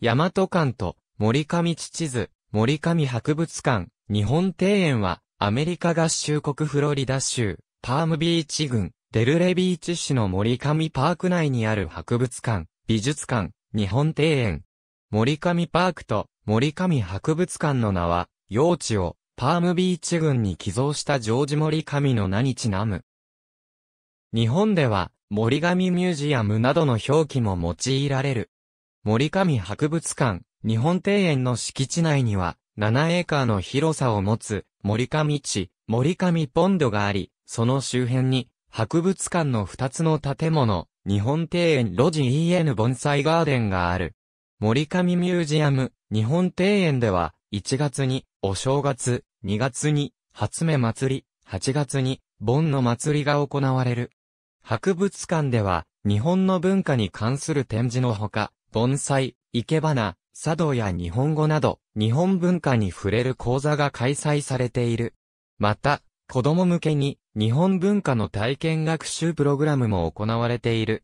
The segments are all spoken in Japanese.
大和館と森上地図、森上博物館、日本庭園は、アメリカ合衆国フロリダ州、パームビーチ郡、デルレビーチ市の森上パーク内にある博物館、美術館、日本庭園。森上パークと森上博物館の名は、用地をパームビーチ郡に寄贈したジョージ森上の名にちなむ。日本では、森上ミュージアムなどの表記も用いられる。森上博物館、日本庭園の敷地内には、7エーカーの広さを持つ、森上地、森上ポンドがあり、その周辺に、博物館の2つの建物、日本庭園ロジ EN 盆栽ガーデンがある。森上ミュージアム、日本庭園では、1月に、お正月、2月に、初目祭り、8月に、盆の祭りが行われる。博物館では、日本の文化に関する展示のほか、盆栽、生け花、茶道や日本語など、日本文化に触れる講座が開催されている。また、子供向けに、日本文化の体験学習プログラムも行われている。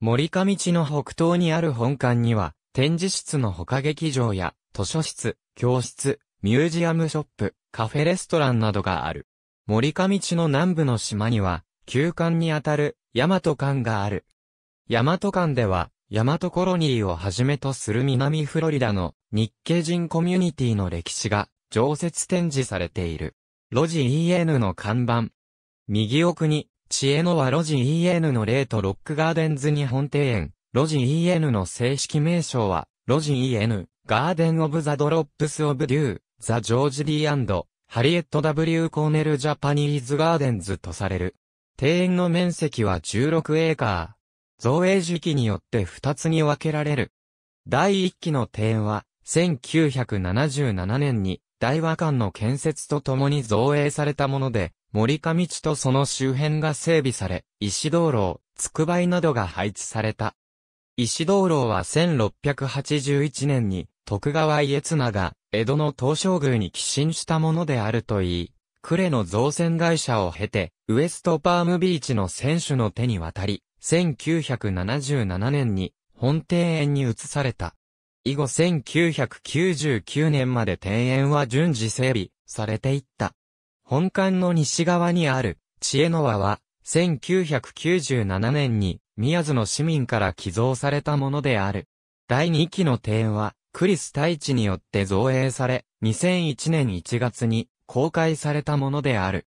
森上地の北東にある本館には、展示室の他劇場や、図書室、教室、ミュージアムショップ、カフェレストランなどがある。森上池の南部の島には、旧館にあたる、大和館がある。大和館では、大和コロニーをはじめとする南フロリダの日系人コミュニティの歴史が常設展示されている。 Roji-en の看板。右奥に、知恵のはロジ EN のレートロックガーデンズ日本庭園。ロジ EN の正式名称は、ロジ EN、ガーデンオブザドロップスオブデュー、ザ・ジョージ・ディハリエット・ W・ コーネル・ジャパニーズ・ガーデンズとされる。庭園の面積は16エーカー。造営時期によって2つに分けられる。第1期の庭園は、1977年に大和館の建設とともに造営されたもので、森上地とその周辺が整備され、石道路、つくばいなどが配置された。石道路は1681年に徳川家綱が江戸の東照宮に寄進したものであるといい、呉の造船会社を経て、ウエストパームビーチの選手の手に渡り、1977年に本庭園に移された。以後1999年まで庭園は順次整備されていった。本館の西側にある知恵の輪は1997年に宮津の市民から寄贈されたものである。第2期の庭園はクリス太一によって造営され2001年1月に公開されたものである。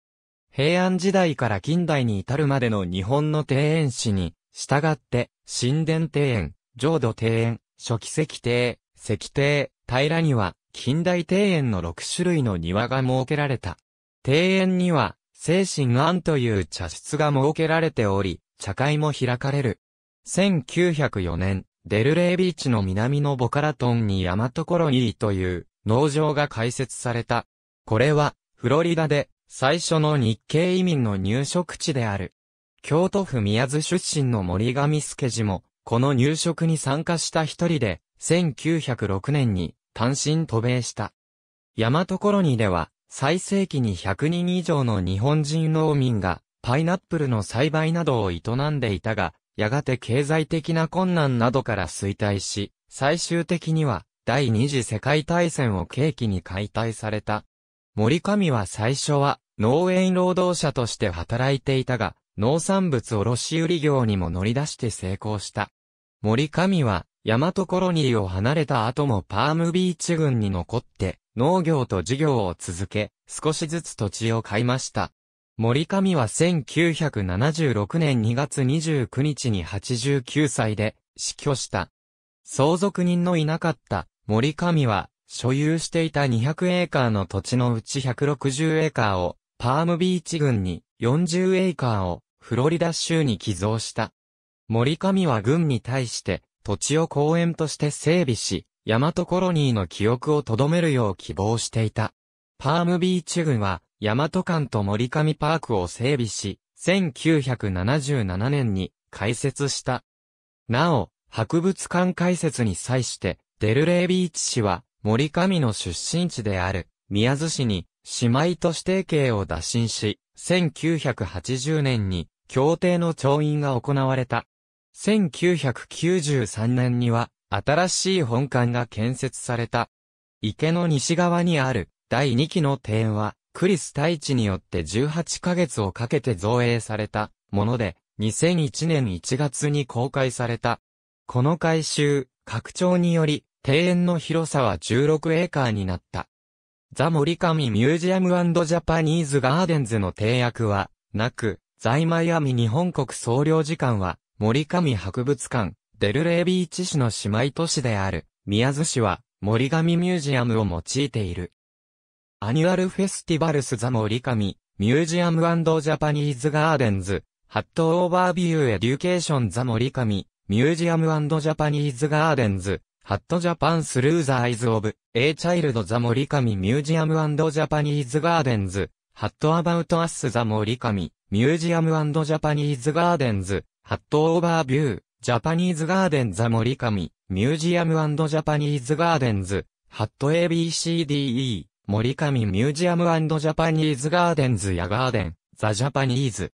平安時代から近代に至るまでの日本の庭園史に、従って、神殿庭園、浄土庭園、初期石庭、石庭、平には、近代庭園の6種類の庭が設けられた。庭園には、精神庵という茶室が設けられており、茶会も開かれる。1904年、デルレイビーチの南のボカラトンにヤマトコロニーという農場が開設された。これは、フロリダで最初の日系移民の入植地である。京都府宮津出身の森上助治も、この入植に参加した一人で、1906年に単身渡米した。大和コロニーでは、最盛期に100人以上の日本人農民が、パイナップルの栽培などを営んでいたが、やがて経済的な困難などから衰退し、最終的には、第二次世界大戦を契機に解体された。森上は最初は、農園労働者として働いていたが、農産物卸売業にも乗り出して成功した。森上は、大和コロニーを離れた後もパームビーチ郡に残って、農業と事業を続け、少しずつ土地を買いました。森上は1976年2月29日に89歳で死去した。相続人のいなかった森上は所有していた200エーカーの土地のうち160エーカーをパームビーチ郡に40エーカーをフロリダ州に寄贈した。森上は郡に対して土地を公園として整備し、大和コロニーの記憶を留めるよう希望していた。パームビーチ郡は大和館と森上パークを整備し、1977年に開設した。なお、博物館開設に際して、デルレイビーチ市は森上の出身地である宮津市に姉妹都市提携を打診し、1980年に協定の調印が行われた。1993年には、新しい本館が建設された。池の西側にある第2期の庭園は、クリス太一によって18ヶ月をかけて造営されたもので、2001年1月に公開された。この改修、拡張により、庭園の広さは16エーカーになった。ザ・森上ミミュージアムジャパニーズガーデンズの締約は、なく、在マイアミ日本国総領事館は、森上博物館、デルレービーチ市の姉妹都市である、宮津市は、森上ミミュージアムを用いている。アニュアルフェスティバルスザ森上、ミミュージアムジャパニーズガーデンズ、ハットオーバービューエデュケーションザ森上、ミュージアムジャパニーズガーデンズ、ハットジャパンスルーザアイズオブ、A チャイルドザ森上ミュージアムジャパニーズガーデンズ、ハットアバウトアスザ森上、ミュージアムジャパニーズガーデンズ、ハットオーバービュー、ジャパニーズガーデンザ森上、ミュージアムジャパニーズガーデンズ、ハット ABCDE、森上ミュージアムジャパニーズガーデンズやガーデン、ザジャパニーズ。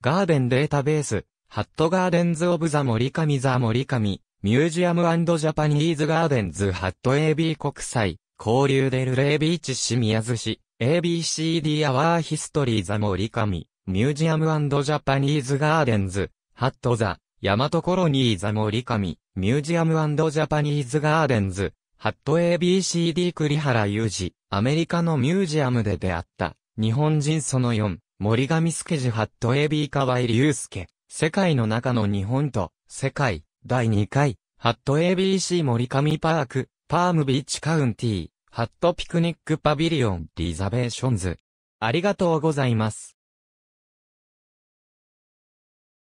ガーデンデータベース、ハットガーデンズオブザ森上ザ森上、ミュージアムジャパニーズガーデンズハット AB 国際、交流デルレービーチ市宮津市、ABCD アワーヒストリーザ森上、ミ。ュージアムジャパニーズガーデンズ、ハットザ、ヤマトコロニーザ森上、ミ。ュージアムジャパニーズガーデンズ、ハット ABCD 栗原裕二、アメリカのミュージアムで出会った、日本人その4、森上助ジハット AB 河合隆介、世界の中の日本と、世界、第2回、ハット ABC 森上パーク、パームビーチカウンティー、ハットピクニックパビリオン、リザベーションズ。ありがとうございます。